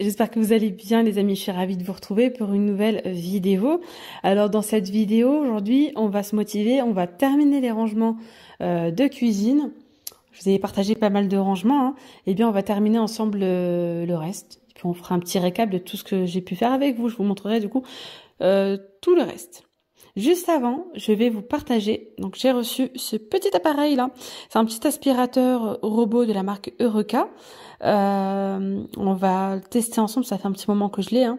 j'espère que vous allez bien les amis, je suis ravie de vous retrouver pour une nouvelle vidéo. Alors dans cette vidéo aujourd'hui on va se motiver, on va terminer les rangements euh, de cuisine. Je vous ai partagé pas mal de rangements, hein. et eh bien on va terminer ensemble euh, le reste. Puis on fera un petit récap de tout ce que j'ai pu faire avec vous, je vous montrerai du coup euh, tout le reste. Juste avant, je vais vous partager. Donc j'ai reçu ce petit appareil là. C'est un petit aspirateur robot de la marque Eureka. Euh, on va le tester ensemble. Ça fait un petit moment que je l'ai. Hein.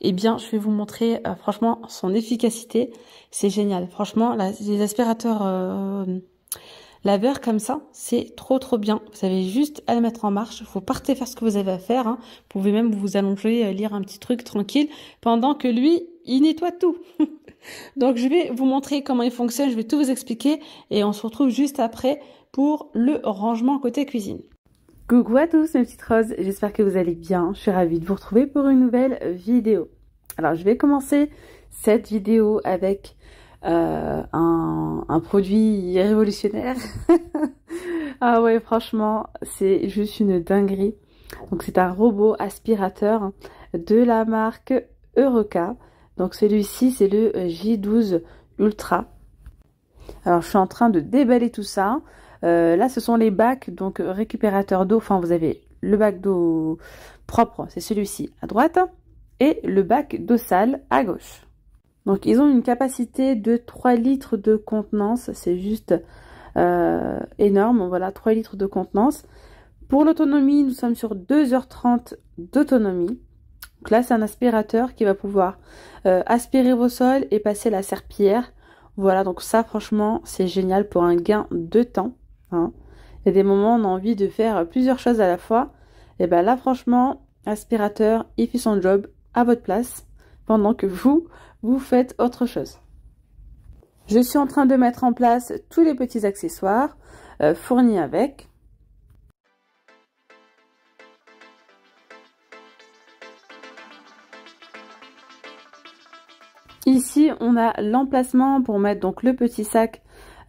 Eh bien, je vais vous montrer euh, franchement son efficacité. C'est génial. Franchement, les aspirateurs euh, laveurs comme ça, c'est trop trop bien. Vous avez juste à le mettre en marche. Vous partez faire ce que vous avez à faire. Hein. Vous pouvez même vous allonger, lire un petit truc tranquille pendant que lui, il nettoie tout. Donc je vais vous montrer comment il fonctionne, je vais tout vous expliquer et on se retrouve juste après pour le rangement côté cuisine. Coucou à tous mes petites roses, j'espère que vous allez bien, je suis ravie de vous retrouver pour une nouvelle vidéo. Alors je vais commencer cette vidéo avec euh, un, un, produit révolutionnaire. ah ouais franchement c'est juste une dinguerie. Donc c'est un robot aspirateur de la marque Eureka. Donc celui-ci, c'est le euh, J12 Ultra. Alors je suis en train de déballer tout ça. Euh, là, ce sont les bacs, donc récupérateurs d'eau. Enfin, vous avez le bac d'eau propre, c'est celui-ci à droite, et le bac d'eau sale à gauche. Donc ils ont une capacité de 3 litres de contenance, c'est juste euh, énorme, voilà, 3 litres de contenance. Pour l'autonomie, nous sommes sur 2h30 d'autonomie. Donc là, c'est un aspirateur qui va pouvoir euh, aspirer vos sols et passer la serpillière. Voilà, donc ça, franchement, c'est génial pour un gain de temps. Hein. Il y a des moments on a envie de faire plusieurs choses à la fois. Et bien là, franchement, aspirateur, il fait son job à votre place pendant que vous, vous faites autre chose. Je suis en train de mettre en place tous les petits accessoires euh, fournis avec. Ici, on a l'emplacement pour mettre donc le petit sac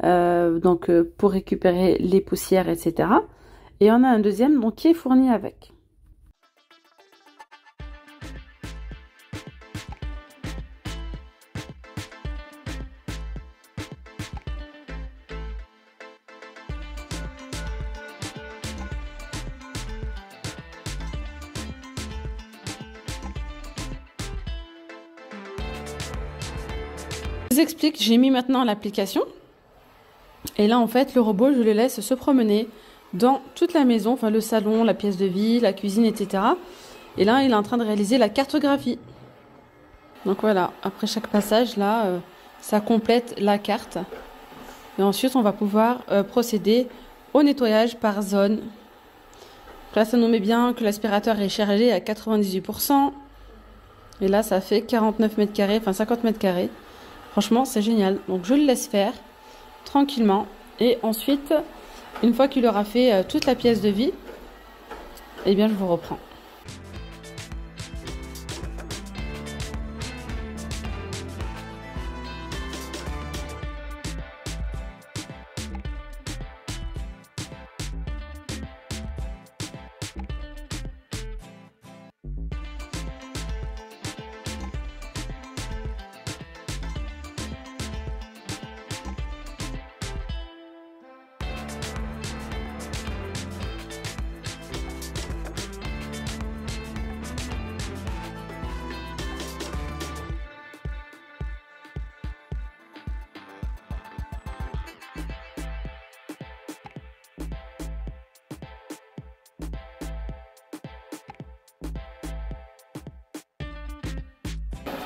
euh, donc euh, pour récupérer les poussières, etc. Et on a un deuxième donc qui est fourni avec. J'ai mis maintenant l'application. Et là, en fait, le robot, je le laisse se promener dans toute la maison, enfin le salon, la pièce de vie, la cuisine, etc. Et là, il est en train de réaliser la cartographie. Donc voilà, après chaque passage, là, euh, ça complète la carte. Et ensuite, on va pouvoir euh, procéder au nettoyage par zone. là, ça nous met bien que l'aspirateur est chargé à 98%. Et là, ça fait 49 mètres carrés, enfin 50 mètres carrés. Franchement, c'est génial. Donc je le laisse faire tranquillement. Et ensuite, une fois qu'il aura fait euh, toute la pièce de vie, eh bien je vous reprends.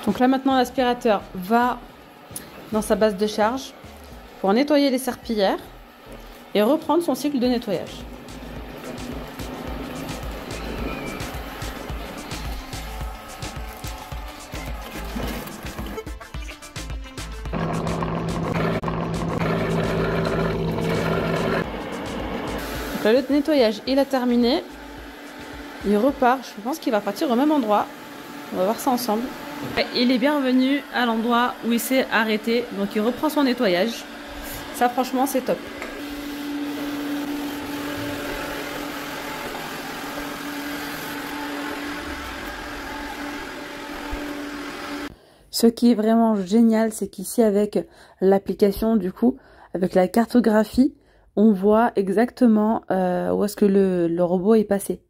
Donc là maintenant l'aspirateur va dans sa base de charge pour nettoyer les serpillères et reprendre son cycle de nettoyage. Donc là, le nettoyage il a terminé. Il repart, je pense qu'il va partir au même endroit. On va voir ça ensemble. Il est bienvenu à l'endroit où il s'est arrêté, donc il reprend son nettoyage. Ça franchement c'est top. Ce qui est vraiment génial, c'est qu'ici avec l'application du coup, avec la cartographie, on voit exactement euh, où est-ce que le, le, robot est passé.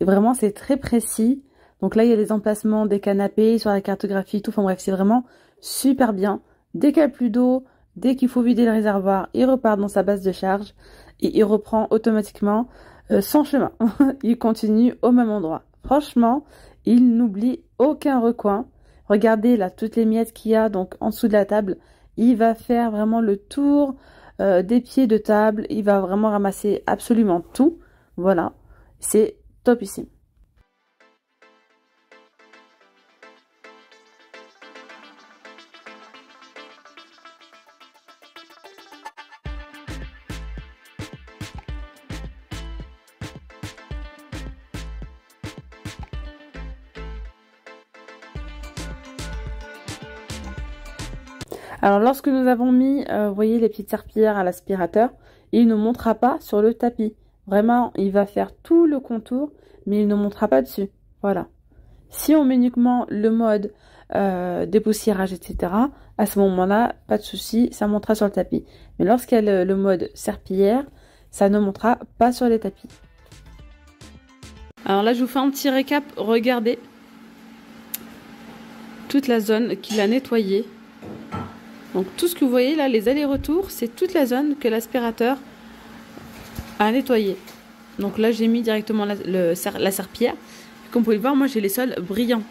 Et vraiment c'est très précis donc là, il y a les emplacements des canapés sur la cartographie, tout. Enfin bref, c'est vraiment super bien. Dès qu'il n'y a plus d'eau, dès qu'il faut vider le réservoir, il repart dans sa base de charge et il reprend automatiquement euh, son chemin. il continue au même endroit. Franchement, il n'oublie aucun recoin. Regardez là toutes les miettes qu'il y a donc en dessous de la table. Il va faire vraiment le tour euh, des pieds de table. Il va vraiment ramasser absolument tout. Voilà, c'est top Alors lorsque nous avons mis, euh, vous voyez les petites serpillères à l'aspirateur, il ne montera pas sur le tapis. Vraiment, il va faire tout le contour, mais il ne montera pas dessus. Voilà. Si on met uniquement le mode euh, dépoussiérage, etc., à ce moment-là, pas de souci, ça montera sur le tapis. Mais lorsqu'il y a le, mode serpillière, ça ne montera pas sur les tapis. Alors là, je vous fais un petit récap. Regardez toute la zone qu'il a nettoyée. Donc tout ce que vous voyez là, les allers-retours, c'est toute la zone que l'aspirateur a nettoyé. Donc là, j'ai mis directement la, la serpillière. Comme vous pouvez le voir, moi j'ai les sols brillants.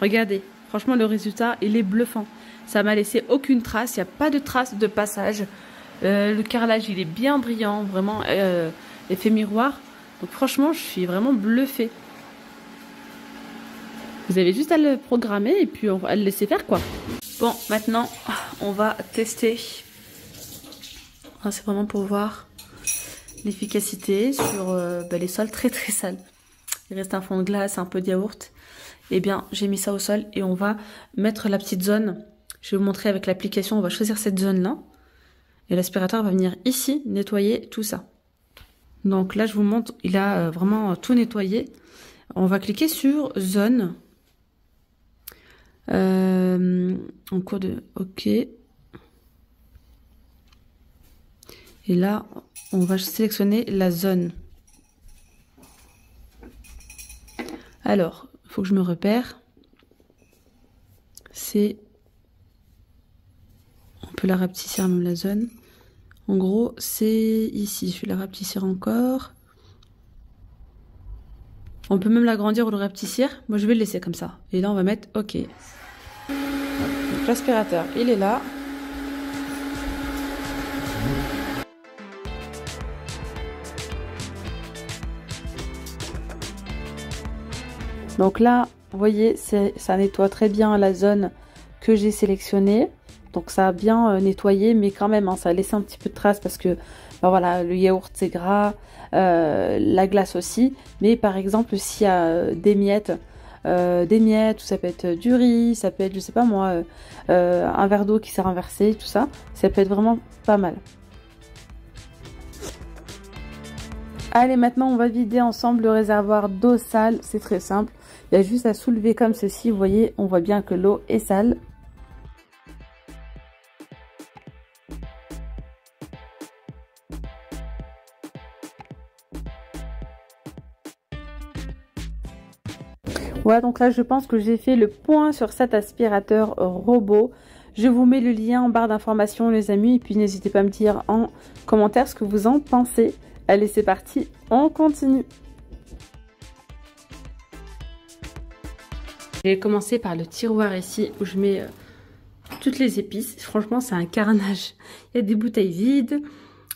Regardez, franchement le résultat, il est bluffant. Ça m'a laissé aucune trace, il n'y a pas de trace de passage. Euh, le carrelage, il est bien brillant, vraiment euh, effet miroir. Donc franchement, je suis vraiment bluffée. Vous avez juste à le programmer et puis à le laisser faire quoi. Bon, maintenant, on va tester. C'est vraiment pour voir l'efficacité sur euh, bah, les sols très très sales. Il reste un fond de glace, un peu de yaourt. Eh bien, j'ai mis ça au sol et on va mettre la petite zone. Je vais vous montrer avec l'application, on va choisir cette zone-là. Et l'aspirateur va venir ici nettoyer tout ça. Donc là, je vous montre, il a euh, vraiment tout nettoyé. On va cliquer sur zone. Euh, en cours de OK. Et là, on va sélectionner la zone. Alors, il faut que je me repère. C'est... On peut la rapetissir même la zone. En gros, c'est ici. Je vais la rapetissir encore. On peut même l'agrandir ou le rapetissir. Moi, je vais le laisser comme ça. Et là, on va mettre OK. L'aspirateur, il est là. Donc là, vous voyez, ça nettoie très bien la zone que j'ai sélectionnée. Donc ça a bien euh, nettoyé, mais quand même, hein, ça a laissé un petit peu de traces parce que ben voilà, le yaourt c'est gras, euh, la glace aussi. Mais par exemple, s'il y a euh, des miettes, des miettes, ou ça peut être du riz, ça peut être, je sais pas moi, un verre d'eau qui s'est renversé, tout ça, ça peut être vraiment pas mal. Allez, maintenant on va vider ensemble le réservoir d'eau sale, c'est très simple. Il y a juste à soulever comme ceci, vous voyez, on voit bien que l'eau est sale. Voilà, donc là, je pense que j'ai fait le point sur cet aspirateur robot. Je vous mets le lien en barre d'informations, les amis. Et puis, n'hésitez pas à me dire en commentaire ce que vous en pensez. Allez, c'est parti, on continue. J'ai commencé par le tiroir ici où je mets euh, toutes les épices. Franchement, c'est un carnage. Il y a des bouteilles vides.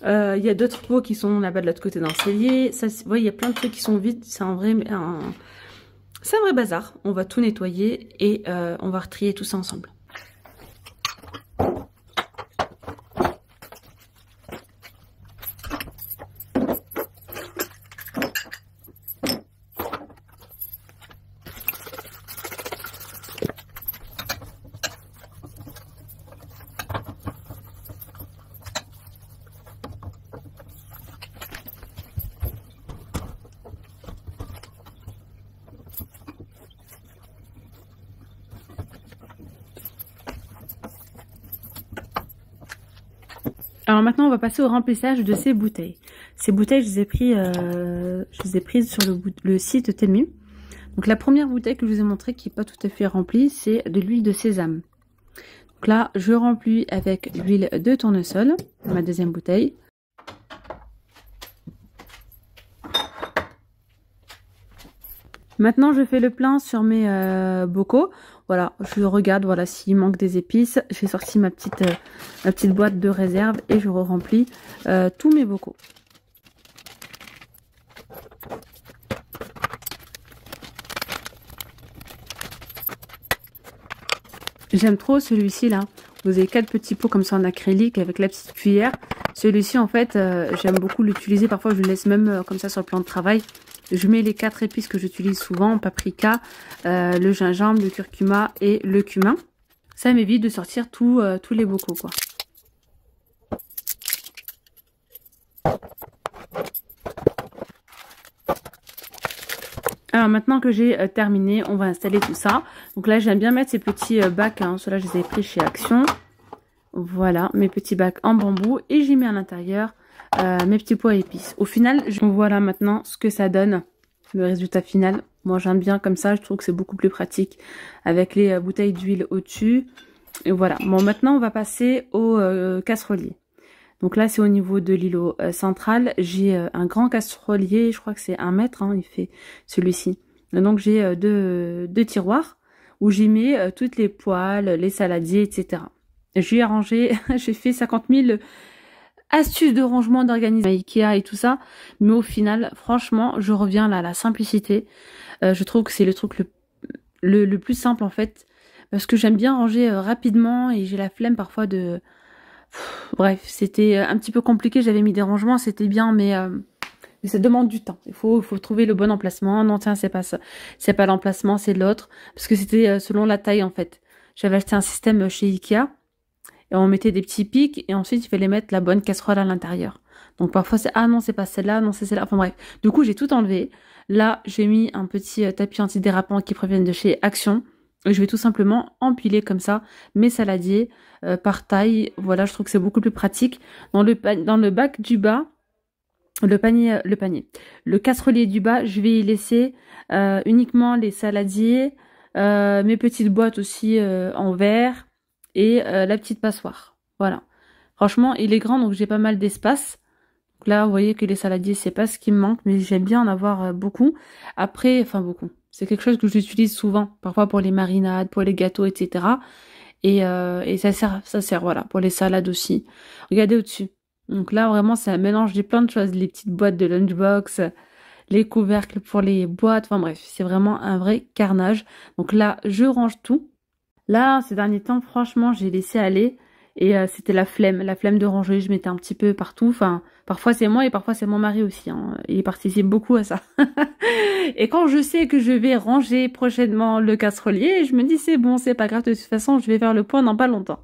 Euh, il y a d'autres pots qui sont là-bas de l'autre côté dans le cellier. Ça, voyez, il y a plein de trucs qui sont vides. C'est un vrai... c'est un vrai bazar. On va tout nettoyer et euh, on va retrier tout ça ensemble. Alors maintenant, on va passer au remplissage de ces bouteilles. Ces bouteilles, je les ai, euh, prises sur le, site Temu. Donc la première bouteille que je vous ai montrée, qui n'est pas tout à fait remplie, c'est de l'huile de sésame. Donc là, je remplis avec l'huile de tournesol, ma deuxième bouteille. Maintenant, je fais le plein sur mes euh, bocaux. Voilà, je regarde voilà s'il manque des épices. J'ai sorti ma petite, euh, boîte de réserve et je remplis euh, tous mes bocaux. J'aime trop celui-ci là. Vous avez quatre petits pots comme ça en acrylique avec la petite cuillère. Celui-ci en fait, euh, j'aime beaucoup l'utiliser. Parfois je le laisse même comme ça sur le plan de travail. Je mets les quatre épices que j'utilise souvent, paprika, euh, le gingembre, le curcuma et le cumin. Ça m'évite de sortir euh, tous les bocaux quoi. Alors maintenant que j'ai euh, terminé, on va installer tout ça. Donc là, j'aime bien mettre ces petits bacs. Hein. Ceux-là, je les ai pris chez Action. Voilà, mes petits bacs en bambou. Et j'y mets à l'intérieur euh, mes petits pois épices. Au final, je... voilà maintenant ce que ça donne, le résultat final. Moi, j'aime bien comme ça. Je trouve que c'est beaucoup plus pratique avec les euh, bouteilles d'huile au-dessus. Et voilà. Bon, maintenant, on va passer au euh, casserolier. Donc là, c'est au niveau de l'îlot central. J'ai un grand casserolier. Je crois que c'est un mètre. Hein, il fait celui-ci. Donc, j'ai deux, deux tiroirs où j'y mets toutes les poêles, les saladiers, etc. J'ai arrangé, j'ai fait 50 000 astuces de rangement, d'organisation Ikea et tout ça. Mais au final, franchement, je reviens là à la simplicité. Euh, je trouve que c'est le truc le, le, plus simple en fait. Parce que j'aime bien ranger euh, rapidement et j'ai la flemme parfois de... bref, c'était euh, un petit peu compliqué. J'avais mis des rangements, c'était bien, mais... mais ça demande du temps. Il faut, faut trouver le bon emplacement. Non, tiens, c'est pas ça. C'est pas l'emplacement, c'est l'autre. Parce que c'était selon la taille, en fait. J'avais acheté un système chez Ikea et on mettait des petits pics et ensuite il fallait mettre la bonne casserole à l'intérieur. Donc parfois c'est ah non c'est pas celle-là, non c'est celle-là. Enfin bref. Du coup j'ai tout enlevé. Là j'ai mis un petit euh, tapis antidérapant qui provient de chez Action. Et je vais tout simplement empiler comme ça mes saladiers euh, par taille. Voilà, je trouve que c'est beaucoup plus pratique. Dans le, dans le bac du bas, le panier, euh, le panier, le casserolier du bas, je vais y laisser uniquement les saladiers, mes petites boîtes aussi en verre, et euh, la petite passoire. Voilà. Franchement, il est grand, donc j'ai pas mal d'espace. Là, vous voyez que les saladiers, c'est pas ce qui me manque, mais j'aime bien en avoir euh, beaucoup. Après, enfin beaucoup. C'est quelque chose que j'utilise souvent, parfois pour les marinades, pour les gâteaux, etc. Et, euh, et ça sert, ça sert, voilà, pour les salades aussi. Regardez au-dessus. Donc là, vraiment, c'est un mélange de plein de choses. Les petites boîtes de lunchbox, les couvercles pour les boîtes. Enfin bref, c'est vraiment un vrai carnage. Donc là, je range tout. Là, ces derniers temps, franchement, j'ai laissé aller. Et euh, c'était la flemme, la flemme de ranger. Je mettais un petit peu partout. Enfin, parfois c'est moi et parfois c'est mon mari aussi. Hein. Il participe beaucoup à ça. et quand je sais que je vais ranger prochainement le casserolier, je me dis c'est bon, c'est pas grave. De toute façon, je vais faire le point dans pas longtemps.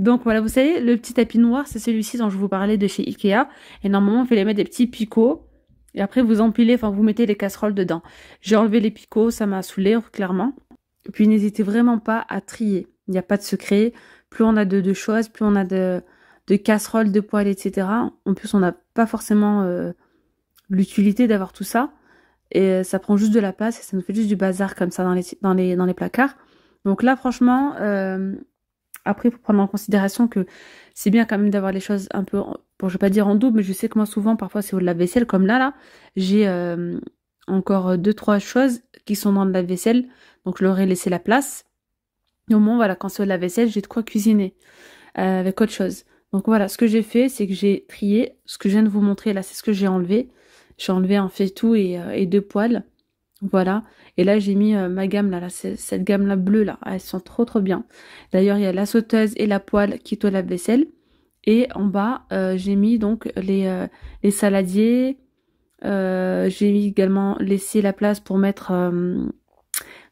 Donc voilà, vous savez, le petit tapis noir, c'est celui-ci dont je vous parlais de chez Ikea. Et normalement, on fait les mettre des petits picots. Et après, vous empilez, enfin, vous mettez les casseroles dedans. J'ai enlevé les picots, ça m'a saoulé, clairement. Puis n'hésitez vraiment pas à trier. Il n'y a pas de secret. Plus on a de, choses, plus on a de, casseroles, de poêles, etc. En plus, on n'a pas forcément euh, l'utilité d'avoir tout ça. Et euh, ça prend juste de la place et ça nous fait juste du bazar comme ça dans les, placards. Donc là, franchement, euh, après, il faut prendre en considération que c'est bien quand même d'avoir les choses un peu, bon, je vais pas dire en double, mais je sais que moi, souvent, parfois, c'est au lave-vaisselle, comme là, là, j'ai encore deux, trois choses qui sont dans le lave-vaisselle. Donc je leur ai laissé la place. Et au moment, voilà, quand c'est la vaisselle, j'ai de quoi cuisiner euh, avec autre chose. Donc voilà, ce que j'ai fait, c'est que j'ai trié. Ce que je viens de vous montrer là, c'est ce que j'ai enlevé. J'ai enlevé un faitout et, euh, et deux poils. Voilà. Et là, j'ai mis euh, ma gamme là, là cette gamme là bleue là. Elles sont trop trop bien. D'ailleurs, il y a la sauteuse et la poêle qui est au lave-vaisselle. Et en bas, j'ai mis donc les, les saladiers. J'ai également laissé la place pour mettre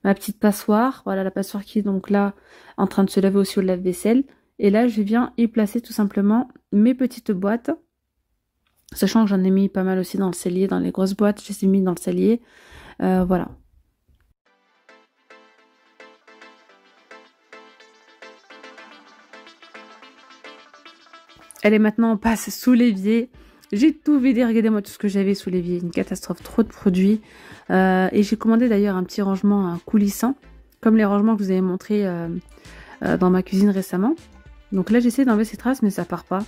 ma petite passoire. Voilà la passoire qui est donc là en train de se laver aussi au lave-vaisselle. Et là, je viens y placer tout simplement mes petites boîtes. Sachant que j'en ai mis pas mal aussi dans le cellier, dans les grosses boîtes, je les ai mis dans le cellier. Euh, voilà. Est maintenant en passe sous l'évier. J'ai tout vidé, regardez-moi tout ce que j'avais sous l'évier. Une catastrophe, trop de produits. Euh, et j'ai commandé d'ailleurs un petit rangement coulissant, comme les rangements que vous avez montrés euh, euh, dans ma cuisine récemment. Donc là, j'essaie d'enlever ces traces, mais ça part pas.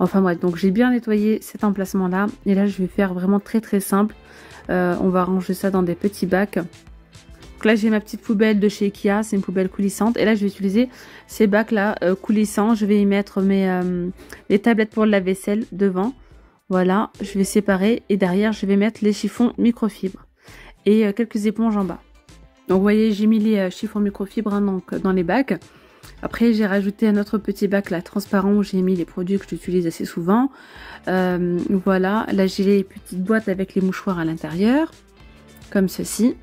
Enfin bref, donc j'ai bien nettoyé cet emplacement-là. Et là, je vais faire vraiment très très simple. on va ranger ça dans des petits bacs. Donc là, j'ai ma petite poubelle de chez Ikea. C'est une poubelle coulissante. Et là, je vais utiliser ces bacs-là coulissants. Je vais y mettre mes les tablettes pour la vaisselle devant. Voilà, je vais séparer et derrière je vais mettre les chiffons microfibres et euh, quelques éponges en bas. Donc vous voyez, j'ai mis les euh, chiffons microfibres hein, dans les bacs. Après, j'ai rajouté un autre petit bac là transparent où j'ai mis les produits que j'utilise assez souvent. Euh, voilà, là j'ai les petites boîtes avec les mouchoirs à l'intérieur, comme ceci.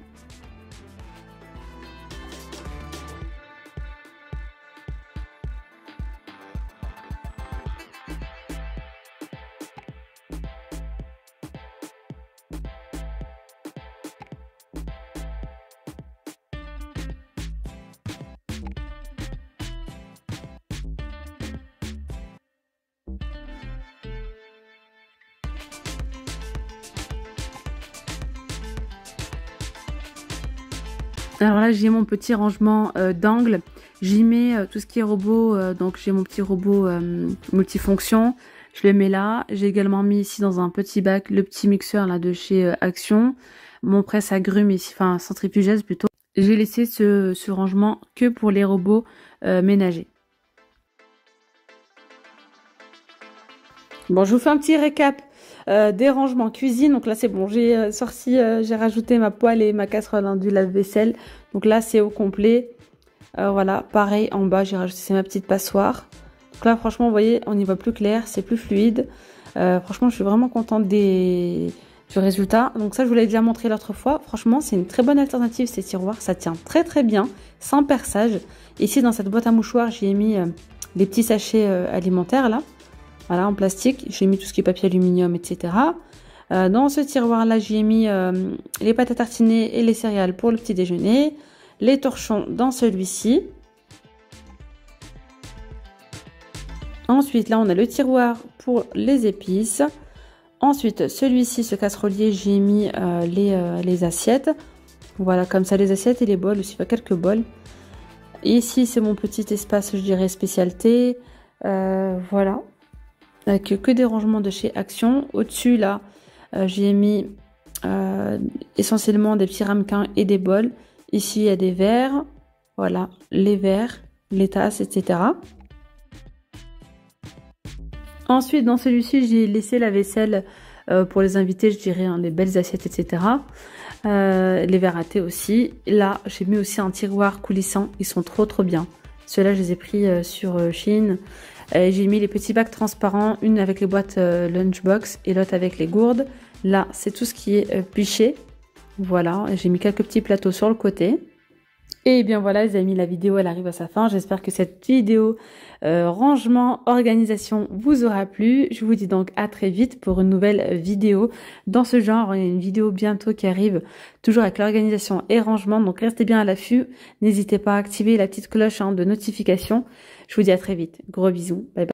Alors là, j'ai mon petit rangement euh, d'angle. J'y mets euh, tout ce qui est robot. Euh, donc j'ai mon petit robot multifonction. Je le mets là. J'ai également mis ici dans un petit bac le petit mixeur là de chez Action. Mon presse agrumes ici, enfin centrifugeuse plutôt. J'ai laissé ce, rangement que pour les robots ménagers. Bon, je vous fais un petit récap euh, des rangements cuisine. Donc là, c'est bon, j'ai euh, sorti, euh, j'ai rajouté ma poêle et ma casserole hein, du lave-vaisselle. Donc là, c'est au complet. voilà, pareil, en bas, j'ai rajouté ma petite passoire. Donc là, franchement, vous voyez, on y voit plus clair, c'est plus fluide. franchement, je suis vraiment contente des du résultat. Donc ça, je vous l'ai déjà montré l'autre fois. Franchement, c'est une très bonne alternative, ces tiroirs. Ça tient très très bien, sans perçage. Ici, dans cette boîte à mouchoirs, j'ai mis les petits sachets alimentaires, là. Voilà, en plastique. J'ai mis tout ce qui est papier aluminium, etc. Euh, dans ce tiroir-là, j'ai mis euh, les pâtes à tartiner et les céréales pour le petit déjeuner. Les torchons dans celui-ci. Ensuite, là, on a le tiroir pour les épices. Ensuite, celui-ci, ce casserolier, j'ai mis euh, les, assiettes. Voilà, comme ça, les assiettes et les bols aussi, pas quelques bols. ici, c'est mon petit espace, je dirais, spécialité. voilà, avec que des rangements de chez Action. Au-dessus, là, euh, j'ai mis euh, essentiellement des petits ramequins et des bols. Ici, il y a des verres. Voilà, les verres, les tasses, etc. Ensuite, dans celui-ci, j'ai laissé la vaisselle euh, pour les invités, je dirais, hein, les belles assiettes, etc. les verres à thé aussi. Là, j'ai mis aussi un tiroir coulissant. Ils sont trop, trop bien. Ceux-là, je les ai pris sur Chine. Euh, j'ai mis les petits bacs transparents, une avec les boîtes euh, lunchbox et l'autre avec les gourdes. Là, c'est tout ce qui est piché. Euh, voilà, j'ai mis quelques petits plateaux sur le côté. Et bien voilà les amis, la vidéo elle arrive à sa fin. J'espère que cette vidéo rangement, organisation vous aura plu. Je vous dis donc à très vite pour une nouvelle vidéo dans ce genre. Il y a une vidéo bientôt qui arrive, toujours avec l'organisation et rangement. Donc restez bien à l'affût. N'hésitez pas à activer la petite cloche hein, de notification. Je vous dis à très vite. Gros bisous. Bye bye.